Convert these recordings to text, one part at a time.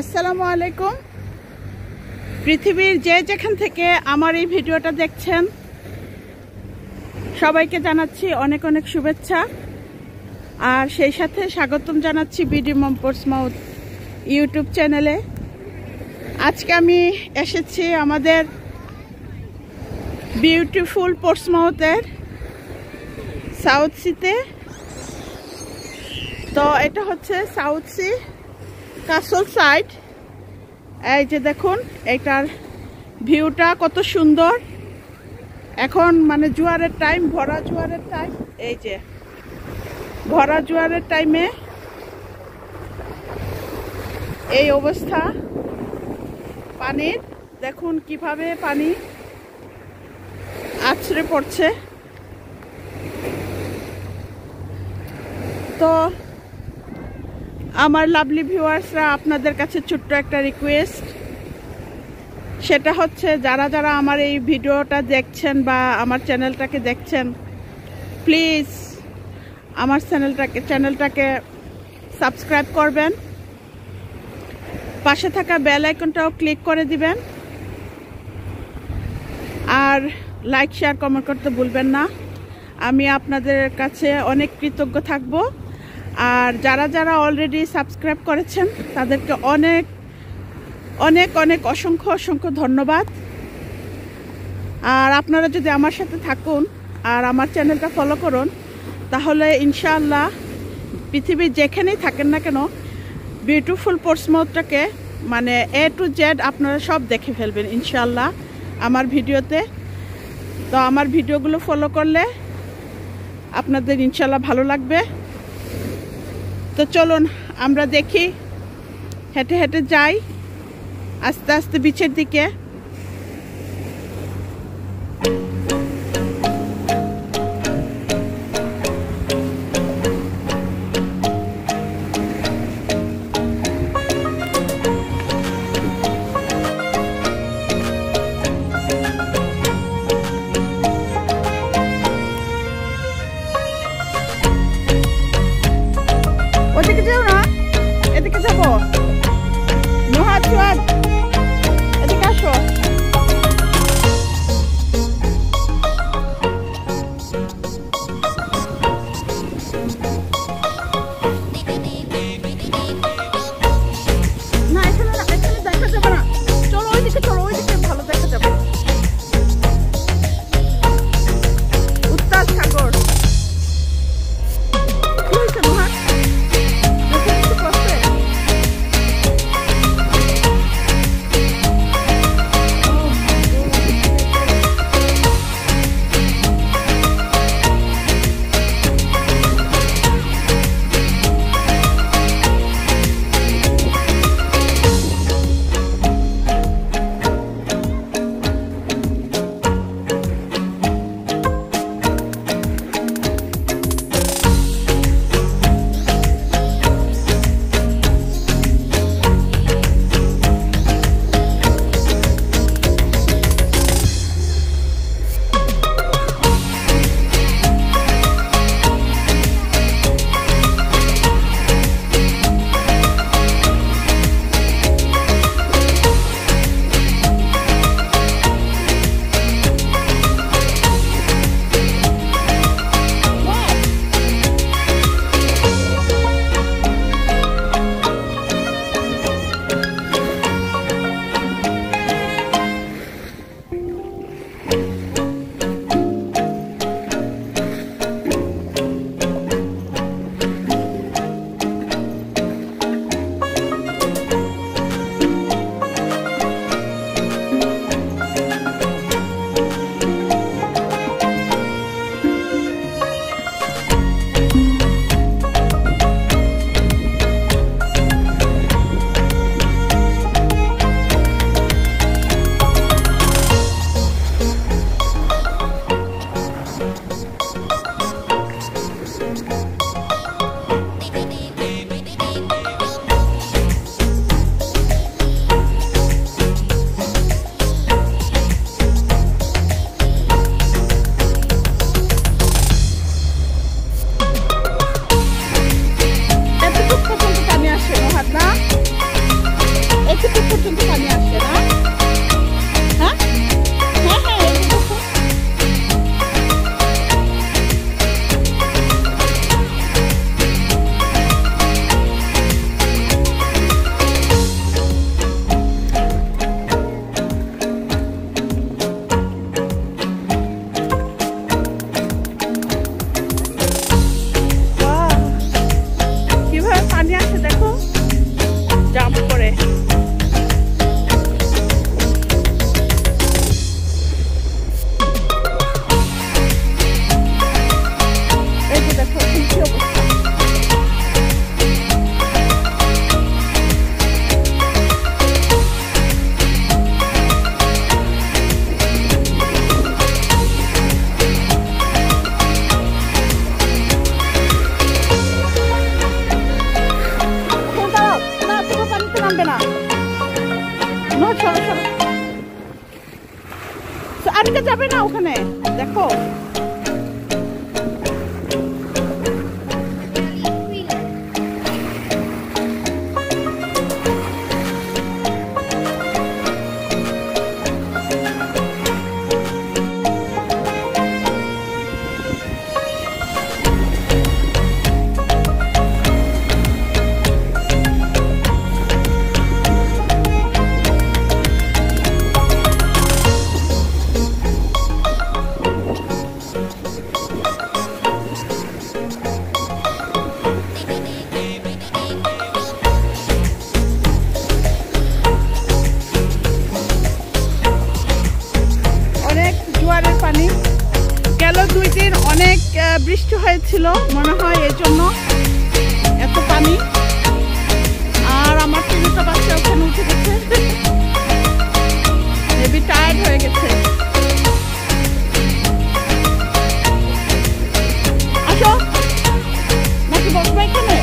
আসসালামু আলাইকুম। পৃথিবীর যে যেখান থেকে আমার এই ভিডিওটা দেখছেন, সবাইকে জানাচ্ছি অনেক অনেক শুভেচ্ছা। আর সেই সাথে স্বাগতম জানাচ্ছি বিডি মম্পোর্স মাউথ ইউটিউব চ্যানেলে। আজকে আমি এসেছি আমাদের বিউটিফুল পোর্টসমাউথের সাউথ সিতে তো এটা হচ্ছে সাউথ সি। Castle side. এই যে দেখুন, এটার ভিউটা কত সুন্দর। এখন মানে জোয়ারের টাইম ভরা জোয়ারের টাইম এই যে, ভরা জোয়ারের টাইমে এই অবস্থা। পানির, দেখুন কীভাবে পানি আছড়ে পড়ছে। তো আমার লাভলি ভিউয়ার্সরা আপনাদের কাছে ছোট্ট একটা রিকোয়েস্ট সেটা হচ্ছে, যারা যারা আমার এই ভিডিওটা দেখছেন বা আমার চ্যানেলটাকে দেখছেন প্লিজ আমার চ্যানেলটাকে চ্যানেলটাকে সাবস্ক্রাইব করবেন। পাশে থাকা বেল আইকনটাও ক্লিক করে দিবেন। আর লাইক শেয়ার কমেন্ট করতে ভুলবেন না। আমি আপনাদের কাছে অনেক কৃতজ্ঞ থাকব। আর যারা যারা অলরেডি সাবস্ক্রাইব করেছেন, তাদেরকে অনেক অনেক অনেক অসংখ্য অসংখ্য ধন্যবাদ। আর আপনারা যদি আমার সাথে থাকুন আর আমার চ্যানেলটা ফলো করুন, তাহলে ইনশাআল্লাহ পৃথিবীর যেখানেই থাকেন না কেন বিউটিফুল পোর্টসমাউথটাকে মানে এ টু জেড আপনারা সব দেখে ফেলবেন ইনশাআল্লাহ আমার ভিডিওতে। তো আমার ভিডিওগুলো ফলো করলে আপনাদের ইনশাল্লাহ ভালো লাগবে। তো চলুন আমরা দেখি। হেঁটে হেঁটে যাই। আস্তে আস্তে বিচের দিকে। 4 581 পানি। গেল দুই দিন অনেক বৃষ্টি হয়েছিল, মনে হয় এই জন্য এত পানি। আর আমার তিনটা বাচ্চা ওখানে উঠে গেছে। হেভি টায়ার্ড হয়ে গেছে। আসো। নাকি বসবে এখানে?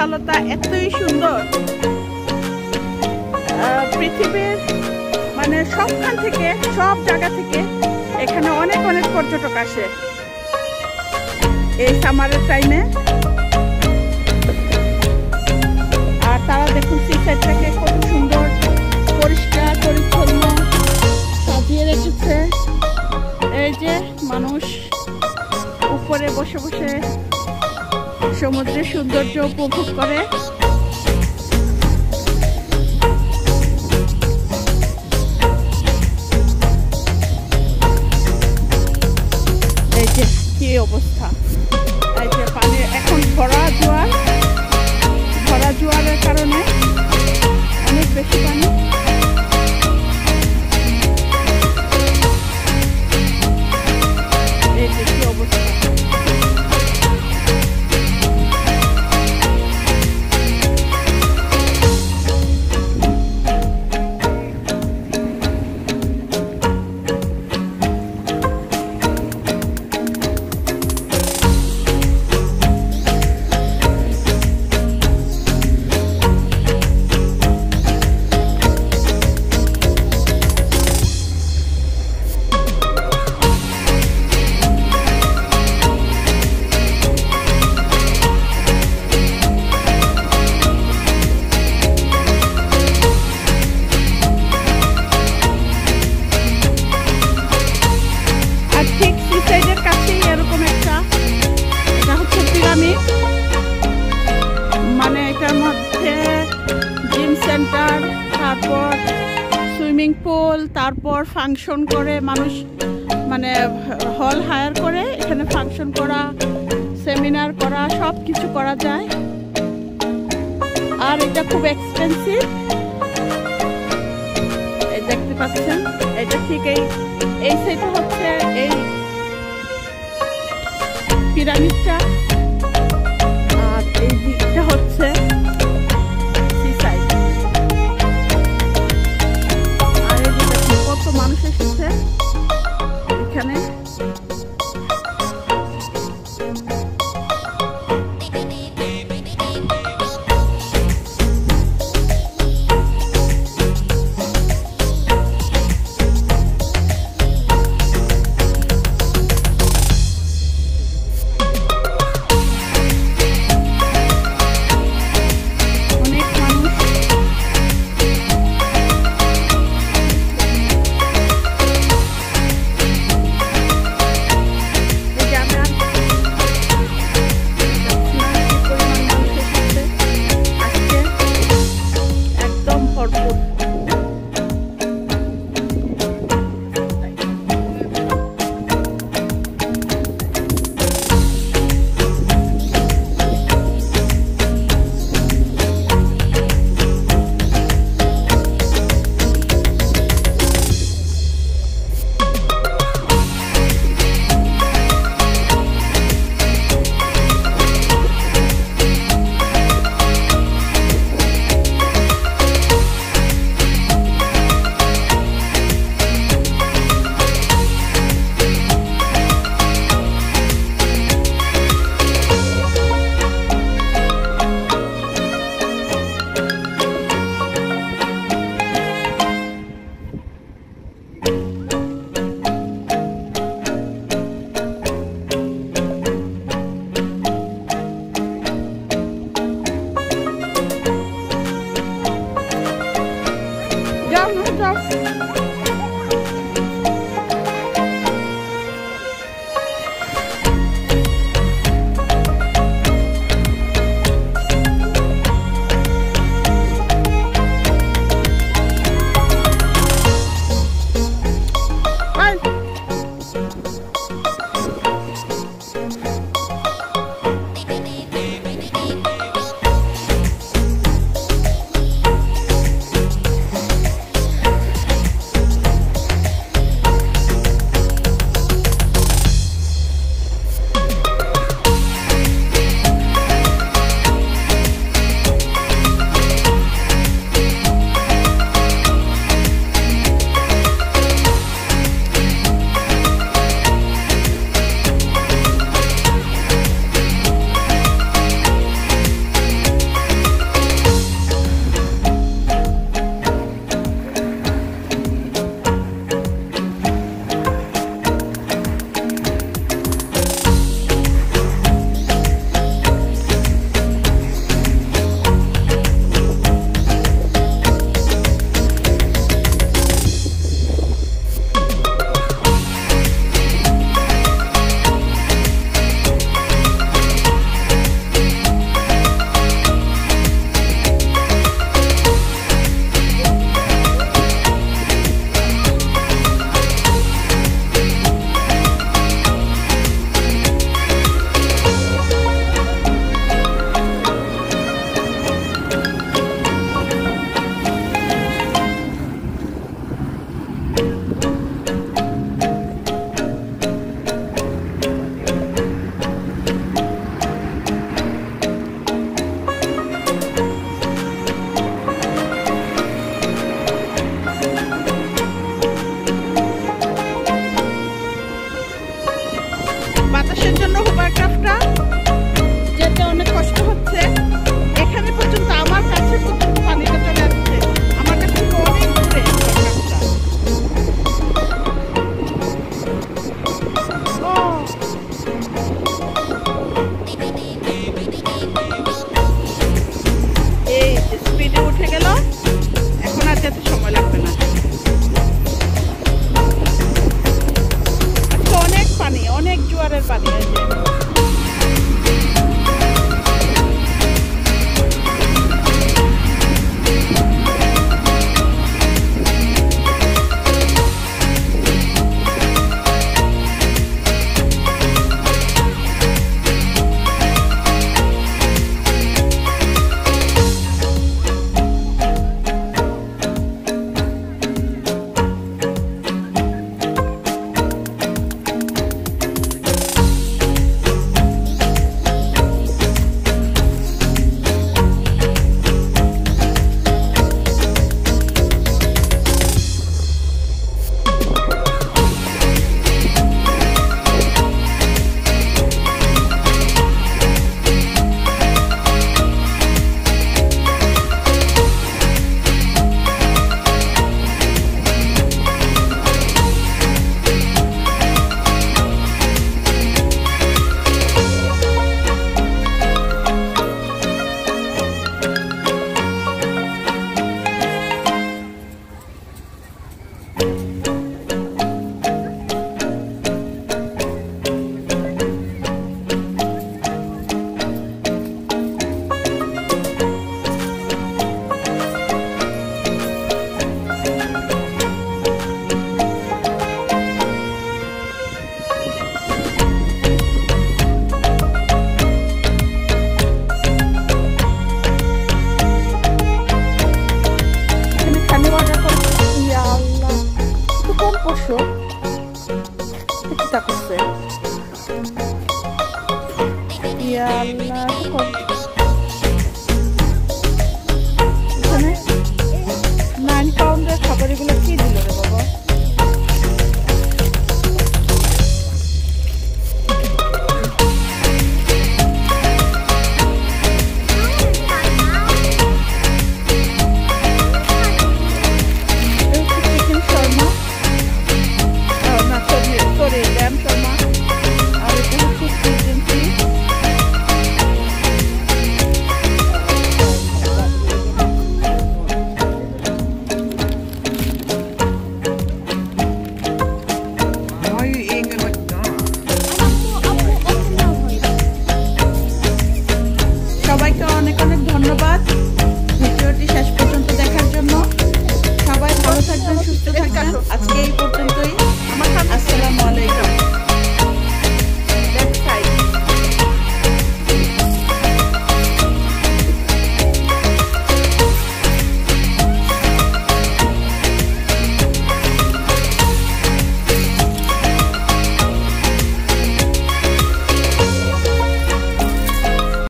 বিশালতা এতই সুন্দর। পৃথিবীর মানে সবখান থেকে, সব জায়গা থেকে এখানে অনেক অনেক পর্যটক আসে। এই সামারের টাইমে আর তারা দেখুন সি কত সুন্দর, পরিষ্কার, পরিচ্ছন্ন সাজিয়ে রেখেছে। এই যে মানুষ উপরে বসে বসে সমুদ্রের সৌন্দর্য উপভোগ করে। এই যে কি অবস্থা? এখন ভরা জোয়ার, ভরা জোয়ারের কারণে সেন্টার পুল তারপর ফাংশন করে মানুষ মানে হল হায়ার করে, এখানে ফাংশন করা সেমিনার করা সব কিছু করা যায়। আর এটা খুব এক্সপেন্সিভ দেখতে পাচ্ছেন, এটা ঠিক এই এই সাইডে হচ্ছে এই পিরামিডটা আর এই দিকটা হচ্ছে